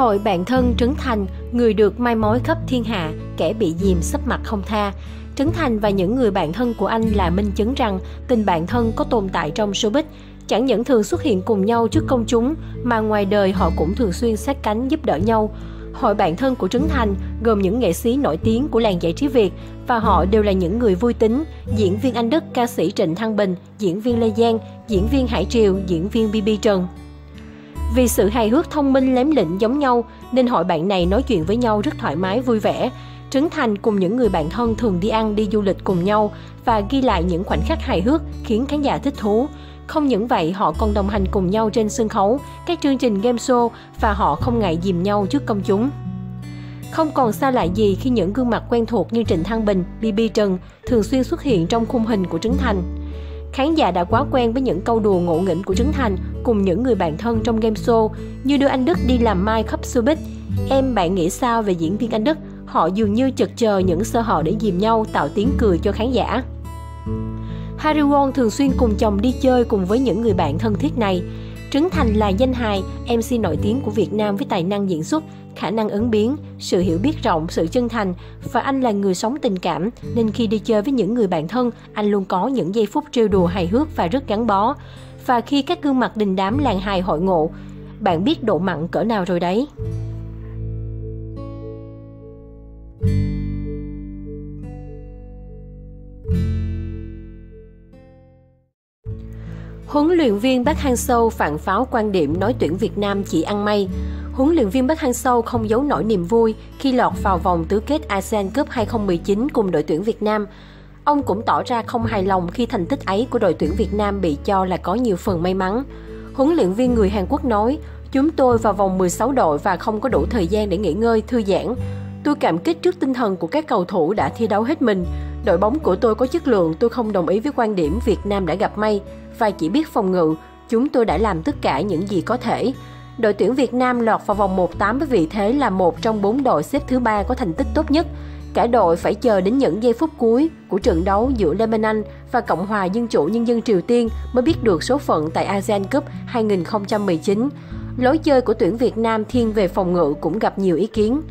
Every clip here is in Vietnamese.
Hội bạn thân Trấn Thành, người được mai mối khắp thiên hạ, kẻ bị dìm sắp mặt không tha. Trấn Thành và những người bạn thân của anh là minh chứng rằng tình bạn thân có tồn tại trong showbiz. Chẳng những thường xuất hiện cùng nhau trước công chúng, mà ngoài đời họ cũng thường xuyên sát cánh giúp đỡ nhau. Hội bạn thân của Trấn Thành gồm những nghệ sĩ nổi tiếng của làng giải trí Việt và họ đều là những người vui tính, diễn viên Anh Đức, ca sĩ Trịnh Thăng Bình, diễn viên Lê Giang, diễn viên Hải Triều, diễn viên BB Trần. Vì sự hài hước thông minh lém lĩnh giống nhau nên hội bạn này nói chuyện với nhau rất thoải mái vui vẻ. Trấn Thành cùng những người bạn thân thường đi ăn đi du lịch cùng nhau và ghi lại những khoảnh khắc hài hước khiến khán giả thích thú. Không những vậy, họ còn đồng hành cùng nhau trên sân khấu, các chương trình game show và họ không ngại dìm nhau trước công chúng. Không còn xa lạ gì khi những gương mặt quen thuộc như Trịnh Thăng Bình, BB Trần thường xuyên xuất hiện trong khung hình của Trấn Thành. Khán giả đã quá quen với những câu đùa ngộ nghĩnh của Trấn Thành cùng những người bạn thân trong game show như đưa anh Đức đi làm mai khắp showbiz. Em, bạn nghĩ sao về diễn viên anh Đức? Họ dường như chật chờ những sơ hở để dìm nhau, tạo tiếng cười cho khán giả. Harry Won thường xuyên cùng chồng đi chơi cùng với những người bạn thân thiết này. Trấn Thành là danh hài, MC nổi tiếng của Việt Nam với tài năng diễn xuất, khả năng ứng biến, sự hiểu biết rộng, sự chân thành và anh là người sống tình cảm nên khi đi chơi với những người bạn thân, anh luôn có những giây phút trêu đùa hài hước và rất gắn bó. Và khi các gương mặt đình đám làng hài hội ngộ, bạn biết độ mặn cỡ nào rồi đấy. Huấn luyện viên Park Hang-seo phản pháo quan điểm nói tuyển Việt Nam chỉ ăn may. Huấn luyện viên Park Hang-seo không giấu nổi niềm vui khi lọt vào vòng tứ kết ASEAN Cup 2019 cùng đội tuyển Việt Nam. Ông cũng tỏ ra không hài lòng khi thành tích ấy của đội tuyển Việt Nam bị cho là có nhiều phần may mắn. Huấn luyện viên người Hàn Quốc nói, chúng tôi vào vòng 16 đội và không có đủ thời gian để nghỉ ngơi, thư giãn. Tôi cảm kích trước tinh thần của các cầu thủ đã thi đấu hết mình. Đội bóng của tôi có chất lượng, tôi không đồng ý với quan điểm Việt Nam đã gặp may và chỉ biết phòng ngự. Chúng tôi đã làm tất cả những gì có thể. Đội tuyển Việt Nam lọt vào vòng 1-8 với vị thế là một trong bốn đội xếp thứ ba có thành tích tốt nhất. Cả đội phải chờ đến những giây phút cuối của trận đấu giữa Lebanon và Cộng hòa Dân chủ Nhân dân Triều Tiên mới biết được số phận tại ASEAN Cup 2019. Lối chơi của tuyển Việt Nam thiên về phòng ngự cũng gặp nhiều ý kiến.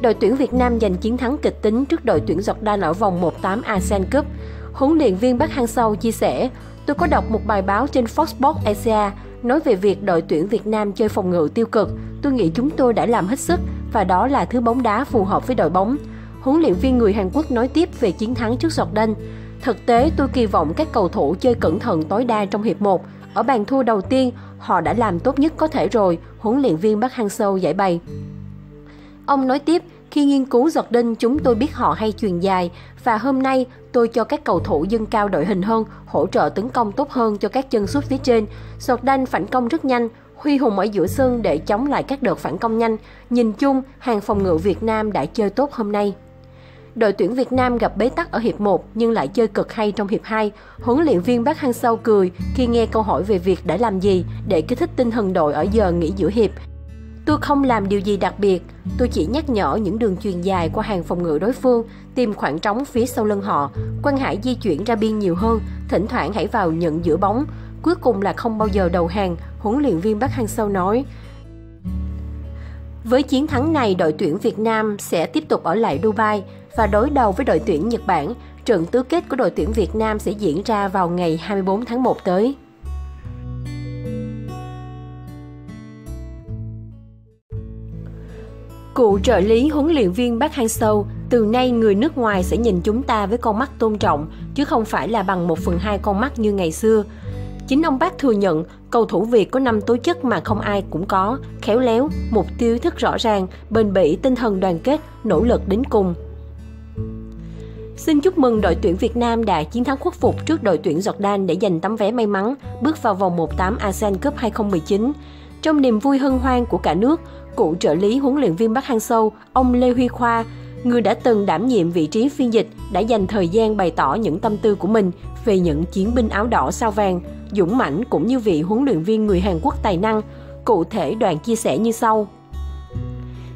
Đội tuyển Việt Nam giành chiến thắng kịch tính trước đội tuyển Jordan ở vòng 1-8 ASEAN Cup. Huấn luyện viên Park Hang-seo chia sẻ, tôi có đọc một bài báo trên Fox Sports Asia nói về việc đội tuyển Việt Nam chơi phòng ngự tiêu cực. Tôi nghĩ chúng tôi đã làm hết sức và đó là thứ bóng đá phù hợp với đội bóng. Huấn luyện viên người Hàn Quốc nói tiếp về chiến thắng trước Jordan. Thực tế, tôi kỳ vọng các cầu thủ chơi cẩn thận tối đa trong hiệp 1. Ở bàn thua đầu tiên, họ đã làm tốt nhất có thể rồi, huấn luyện viên Park Hang-seo giải bày. Ông nói tiếp, khi nghiên cứu giọt đinh, chúng tôi biết họ hay truyền dài và hôm nay tôi cho các cầu thủ dâng cao đội hình hơn, hỗ trợ tấn công tốt hơn cho các chân sút phía trên. Jordan phản công rất nhanh, Huy hùng ở giữa sân để chống lại các đợt phản công nhanh. Nhìn chung, hàng phòng ngự Việt Nam đã chơi tốt hôm nay. Đội tuyển Việt Nam gặp bế tắc ở hiệp 1 nhưng lại chơi cực hay trong hiệp 2. Huấn luyện viên Park Hang-seo cười khi nghe câu hỏi về việc đã làm gì để kích thích tinh thần đội ở giờ nghỉ giữa hiệp. Tôi không làm điều gì đặc biệt, tôi chỉ nhắc nhở những đường truyền dài qua hàng phòng ngự đối phương, tìm khoảng trống phía sau lưng họ. Quang Hải di chuyển ra biên nhiều hơn, thỉnh thoảng hãy vào nhận giữa bóng. Cuối cùng là không bao giờ đầu hàng, huấn luyện viên Bắc Hang Sâu nói. Với chiến thắng này, đội tuyển Việt Nam sẽ tiếp tục ở lại Dubai và đối đầu với đội tuyển Nhật Bản. Trận tứ kết của đội tuyển Việt Nam sẽ diễn ra vào ngày 24 tháng 1 tới. Cựu trợ lý huấn luyện viên Park Hang-seo, từ nay người nước ngoài sẽ nhìn chúng ta với con mắt tôn trọng, chứ không phải là bằng một phần hai con mắt như ngày xưa. Chính ông Park thừa nhận cầu thủ Việt có năm tố chất mà không ai cũng có, khéo léo, mục tiêu thức rõ ràng, bền bỉ, tinh thần đoàn kết, nỗ lực đến cùng. Xin chúc mừng đội tuyển Việt Nam đã chiến thắng khuất phục trước đội tuyển Jordan để giành tấm vé may mắn bước vào vòng 1-8 ASEAN Cup 2019. Trong niềm vui hân hoan của cả nước, cựu trợ lý huấn luyện viên Park Hang-seo, ông Lê Huy Khoa, người đã từng đảm nhiệm vị trí phiên dịch, đã dành thời gian bày tỏ những tâm tư của mình về những chiến binh áo đỏ sao vàng, dũng mãnh cũng như vị huấn luyện viên người Hàn Quốc tài năng. Cụ thể đoàn chia sẻ như sau.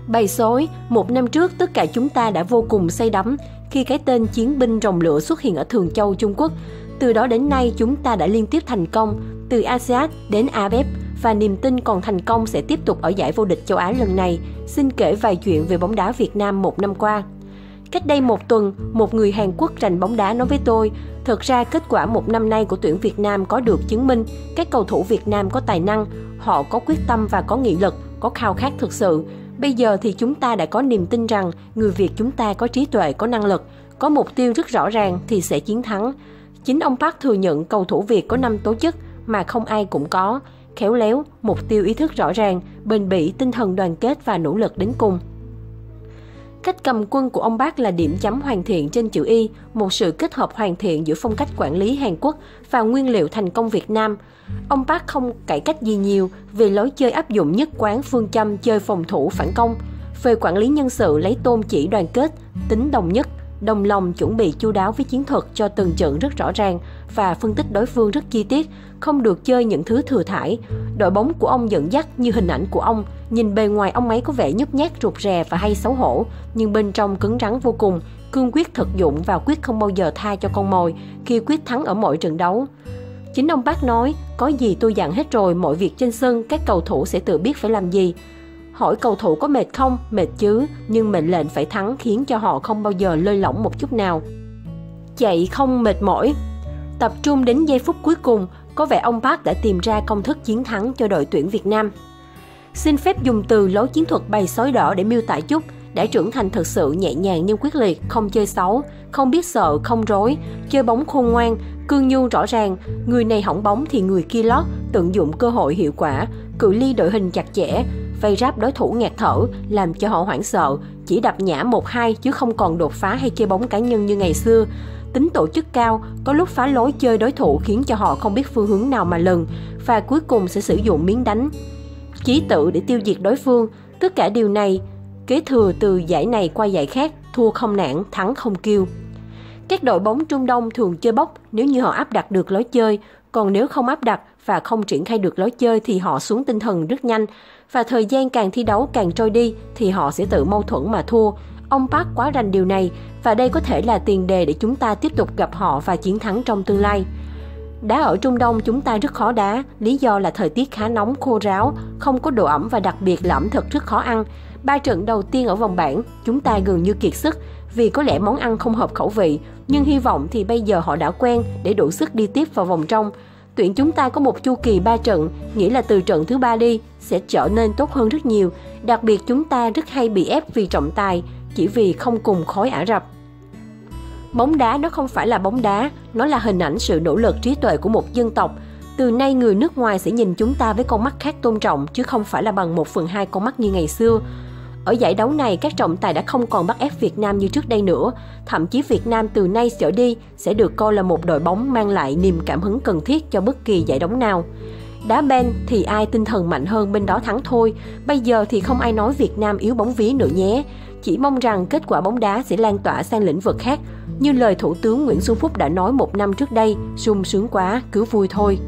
Bày xối, một năm trước tất cả chúng ta đã vô cùng say đắm khi cái tên chiến binh rồng lửa xuất hiện ở Thường Châu, Trung Quốc. Từ đó đến nay chúng ta đã liên tiếp thành công, từ ASEAN đến APEC và niềm tin còn thành công sẽ tiếp tục ở giải vô địch châu Á lần này. Xin kể vài chuyện về bóng đá Việt Nam một năm qua. Cách đây một tuần, một người Hàn Quốc rành bóng đá nói với tôi, thật ra kết quả một năm nay của tuyển Việt Nam có được chứng minh các cầu thủ Việt Nam có tài năng, họ có quyết tâm và có nghị lực, có khao khát thực sự. Bây giờ thì chúng ta đã có niềm tin rằng người Việt chúng ta có trí tuệ, có năng lực, có mục tiêu rất rõ ràng thì sẽ chiến thắng. Chính ông Park thừa nhận cầu thủ Việt có năm tố chất mà không ai cũng có, khéo léo, mục tiêu ý thức rõ ràng, bền bỉ, tinh thần đoàn kết và nỗ lực đến cùng. Cách cầm quân của ông bác là điểm chấm hoàn thiện trên chữ Y, một sự kết hợp hoàn thiện giữa phong cách quản lý Hàn Quốc và nguyên liệu thành công Việt Nam. Ông bác không cải cách gì nhiều về lối chơi áp dụng nhất quán phương châm chơi phòng thủ phản công. Về quản lý nhân sự lấy tôn chỉ đoàn kết, tính đồng nhất, đồng lòng chuẩn bị chu đáo với chiến thuật cho từng trận rất rõ ràng và phân tích đối phương rất chi tiết, không được chơi những thứ thừa thải. Đội bóng của ông dẫn dắt như hình ảnh của ông, nhìn bề ngoài ông ấy có vẻ nhút nhát rụt rè và hay xấu hổ, nhưng bên trong cứng rắn vô cùng, cương quyết thực dụng và quyết không bao giờ tha cho con mồi khi quyết thắng ở mọi trận đấu. Chính ông bác nói, có gì tôi dặn hết rồi, mọi việc trên sân các cầu thủ sẽ tự biết phải làm gì. Hỏi cầu thủ có mệt không? Mệt chứ, nhưng mệnh lệnh phải thắng khiến cho họ không bao giờ lơi lỏng một chút nào. Chạy không mệt mỏi, tập trung đến giây phút cuối cùng, có vẻ ông Park đã tìm ra công thức chiến thắng cho đội tuyển Việt Nam. Xin phép dùng từ lối chiến thuật bày sói đỏ để miêu tả chút, đã trưởng thành thực sự nhẹ nhàng nhưng quyết liệt, không chơi xấu, không biết sợ, không rối, chơi bóng khôn ngoan, cương nhu rõ ràng, người này hỏng bóng thì người kia lót, tận dụng cơ hội hiệu quả, cự ly đội hình chặt chẽ, vây ráp đối thủ ngạt thở, làm cho họ hoảng sợ, chỉ đập nhã một hai chứ không còn đột phá hay chơi bóng cá nhân như ngày xưa. Tính tổ chức cao, có lúc phá lối chơi đối thủ khiến cho họ không biết phương hướng nào mà lần, và cuối cùng sẽ sử dụng miếng đánh. Chí tự để tiêu diệt đối phương, tất cả điều này kế thừa từ giải này qua giải khác, thua không nản, thắng không kêu. Các đội bóng Trung Đông thường chơi bốc nếu như họ áp đặt được lối chơi, còn nếu không áp đặt và không triển khai được lối chơi thì họ xuống tinh thần rất nhanh và thời gian càng thi đấu càng trôi đi thì họ sẽ tự mâu thuẫn mà thua. Ông Park quá rành điều này và đây có thể là tiền đề để chúng ta tiếp tục gặp họ và chiến thắng trong tương lai. Đá ở Trung Đông chúng ta rất khó đá, lý do là thời tiết khá nóng, khô ráo, không có độ ẩm và đặc biệt là ẩm thực rất khó ăn. Ba trận đầu tiên ở vòng bảng, chúng ta gần như kiệt sức vì có lẽ món ăn không hợp khẩu vị, nhưng hy vọng thì bây giờ họ đã quen để đủ sức đi tiếp vào vòng trong. Tuyển chúng ta có một chu kỳ 3 trận, nghĩa là từ trận thứ ba đi sẽ trở nên tốt hơn rất nhiều. Đặc biệt chúng ta rất hay bị ép vì trọng tài, chỉ vì không cùng khối Ả Rập. Bóng đá nó không phải là bóng đá, nó là hình ảnh sự nỗ lực trí tuệ của một dân tộc. Từ nay người nước ngoài sẽ nhìn chúng ta với con mắt khác tôn trọng chứ không phải là bằng một phần hai con mắt như ngày xưa. Ở giải đấu này, các trọng tài đã không còn bắt ép Việt Nam như trước đây nữa. Thậm chí Việt Nam từ nay trở đi sẽ được coi là một đội bóng mang lại niềm cảm hứng cần thiết cho bất kỳ giải đấu nào. Đá ben thì ai tinh thần mạnh hơn bên đó thắng thôi. Bây giờ thì không ai nói Việt Nam yếu bóng vía nữa nhé. Chỉ mong rằng kết quả bóng đá sẽ lan tỏa sang lĩnh vực khác. Như lời Thủ tướng Nguyễn Xuân Phúc đã nói một năm trước đây, sung sướng quá, cứ vui thôi.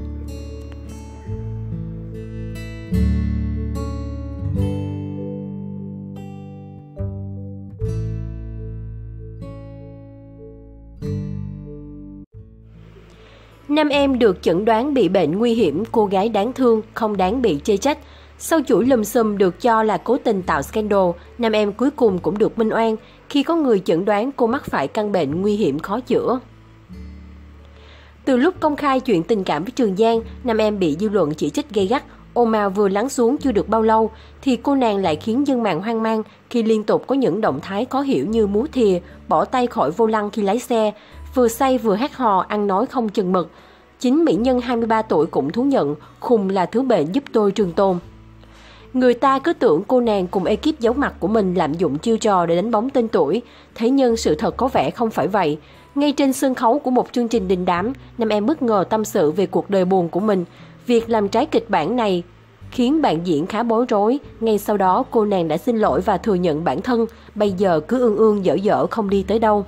Nam em được chẩn đoán bị bệnh nguy hiểm, cô gái đáng thương, không đáng bị chê trách. Sau chuỗi lùm xùm được cho là cố tình tạo scandal, nam em cuối cùng cũng được minh oan khi có người chẩn đoán cô mắc phải căn bệnh nguy hiểm khó chữa. Từ lúc công khai chuyện tình cảm với Trường Giang, nam em bị dư luận chỉ trích gây gắt. Ô ào vừa lắng xuống chưa được bao lâu, thì cô nàng lại khiến dân mạng hoang mang khi liên tục có những động thái khó hiểu như múa thìa, bỏ tay khỏi vô lăng khi lái xe, vừa say vừa hát hò, ăn nói không chừng mực. Chính mỹ nhân 23 tuổi cũng thú nhận khùng là thứ bệnh giúp tôi trường tồn. Người ta cứ tưởng cô nàng cùng ekip giấu mặt của mình lạm dụng chiêu trò để đánh bóng tên tuổi, thế nhưng sự thật có vẻ không phải vậy. Ngay trên sân khấu của một chương trình đình đám, nam em bất ngờ tâm sự về cuộc đời buồn của mình. Việc làm trái kịch bản này khiến bạn diễn khá bối rối. Ngay sau đó cô nàng đã xin lỗi và thừa nhận bản thân, bây giờ cứ ương ương dở dở không đi tới đâu.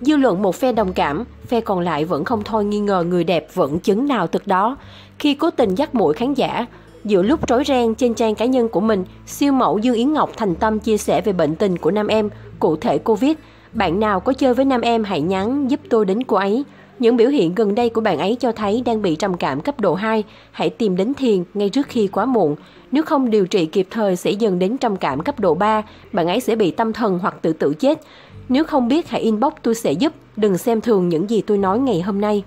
Dư luận một phe đồng cảm, phe còn lại vẫn không thôi nghi ngờ người đẹp vẫn chứng nào thực đó. Khi cố tình dắt mũi khán giả, giữa lúc rối ren trên trang cá nhân của mình, siêu mẫu Dương Yến Ngọc thành tâm chia sẻ về bệnh tình của nam em, cụ thể cô viết, bạn nào có chơi với nam em hãy nhắn giúp tôi đến cô ấy. Những biểu hiện gần đây của bạn ấy cho thấy đang bị trầm cảm cấp độ 2. Hãy tìm đến thiền ngay trước khi quá muộn. Nếu không điều trị kịp thời sẽ dần đến trầm cảm cấp độ 3, bạn ấy sẽ bị tâm thần hoặc tự tử chết. Nếu không biết hãy inbox tôi sẽ giúp, đừng xem thường những gì tôi nói ngày hôm nay.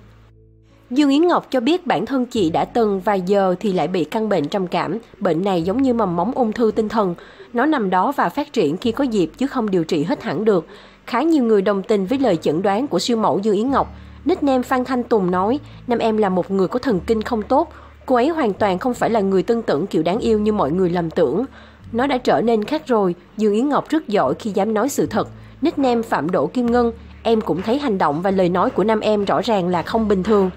Dương Yến Ngọc cho biết bản thân chị đã từng vài giờ thì lại bị căn bệnh trầm cảm. Bệnh này giống như mầm móng ung thư tinh thần. Nó nằm đó và phát triển khi có dịp chứ không điều trị hết hẳn được. Khá nhiều người đồng tình với lời chẩn đoán của siêu mẫu Dương Yến Ngọc. Nickname Phan Thanh Tùng nói, nam em là một người có thần kinh không tốt. Cô ấy hoàn toàn không phải là người tương tưởng kiểu đáng yêu như mọi người lầm tưởng. Nó đã trở nên khác rồi, Dương Yến Ngọc rất giỏi khi dám nói sự thật. Nickname Phạm Đỗ Kim Ngân, em cũng thấy hành động và lời nói của nam em rõ ràng là không bình thường.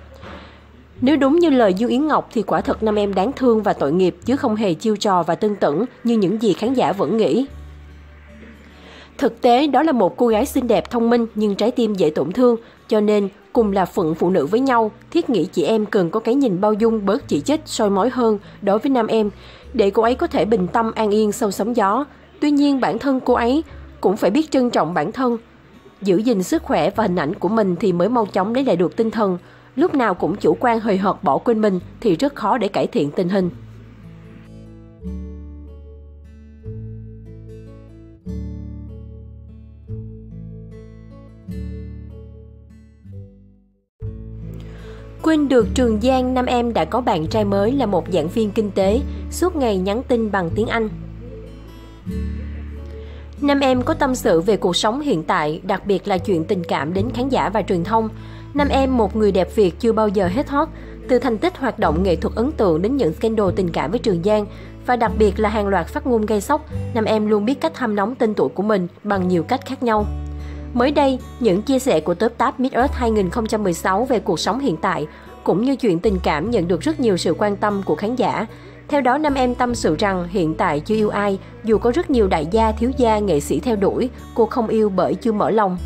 Nếu đúng như lời Dương Yến Ngọc thì quả thật nam em đáng thương và tội nghiệp chứ không hề chiêu trò và tương tẩn như những gì khán giả vẫn nghĩ. Thực tế đó là một cô gái xinh đẹp thông minh nhưng trái tim dễ tổn thương, cho nên cùng là phận phụ nữ với nhau, thiết nghĩ chị em cần có cái nhìn bao dung bớt chỉ trích soi mói hơn đối với nam em, để cô ấy có thể bình tâm an yên sau sóng gió. Tuy nhiên bản thân cô ấy cũng phải biết trân trọng bản thân, giữ gìn sức khỏe và hình ảnh của mình thì mới mau chóng lấy lại được tinh thần. Lúc nào cũng chủ quan hời hợt bỏ quên mình thì rất khó để cải thiện tình hình. Quên được Trường Giang, năm em đã có bạn trai mới là một giảng viên kinh tế, suốt ngày nhắn tin bằng tiếng Anh. Nam em có tâm sự về cuộc sống hiện tại, đặc biệt là chuyện tình cảm đến khán giả và truyền thông. Nam em một người đẹp Việt chưa bao giờ hết hot, từ thành tích hoạt động nghệ thuật ấn tượng đến những scandal tình cảm với Trường Giang và đặc biệt là hàng loạt phát ngôn gây sốc, Nam em luôn biết cách hâm nóng tên tuổi của mình bằng nhiều cách khác nhau. Mới đây, những chia sẻ của top Táp Mid Earth 2016 về cuộc sống hiện tại cũng như chuyện tình cảm nhận được rất nhiều sự quan tâm của khán giả. Theo đó, nam em tâm sự rằng hiện tại chưa yêu ai, dù có rất nhiều đại gia, thiếu gia, nghệ sĩ theo đuổi, cô không yêu bởi chưa mở lòng.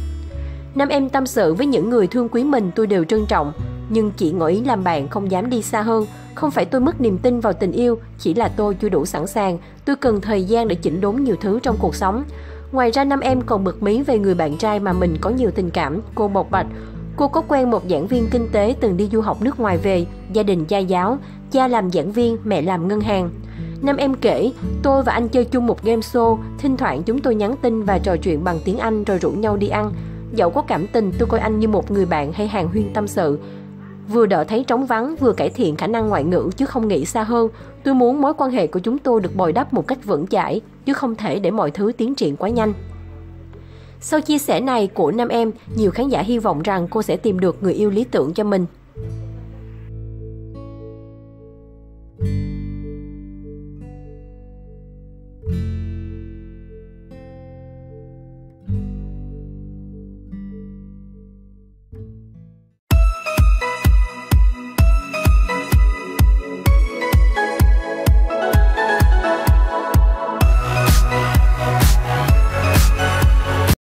Nam em tâm sự với những người thương quý mình tôi đều trân trọng, nhưng chỉ ngỏ ý làm bạn không dám đi xa hơn. Không phải tôi mất niềm tin vào tình yêu, chỉ là tôi chưa đủ sẵn sàng. Tôi cần thời gian để chỉnh đốn nhiều thứ trong cuộc sống. Ngoài ra năm em còn bực mí về người bạn trai mà mình có nhiều tình cảm, cô bộc bạch. Cô có quen một giảng viên kinh tế từng đi du học nước ngoài về, gia đình gia giáo, cha làm giảng viên, mẹ làm ngân hàng. Năm em kể, tôi và anh chơi chung một game show, thỉnh thoảng chúng tôi nhắn tin và trò chuyện bằng tiếng Anh rồi rủ nhau đi ăn. Dẫu có cảm tình, tôi coi anh như một người bạn hay hàng huyên tâm sự. Vừa đỡ thấy trống vắng, vừa cải thiện khả năng ngoại ngữ chứ không nghĩ xa hơn. Tôi muốn mối quan hệ của chúng tôi được bồi đắp một cách vững chãi, chứ không thể để mọi thứ tiến triển quá nhanh. Sau chia sẻ này của nam em, nhiều khán giả hy vọng rằng cô sẽ tìm được người yêu lý tưởng cho mình.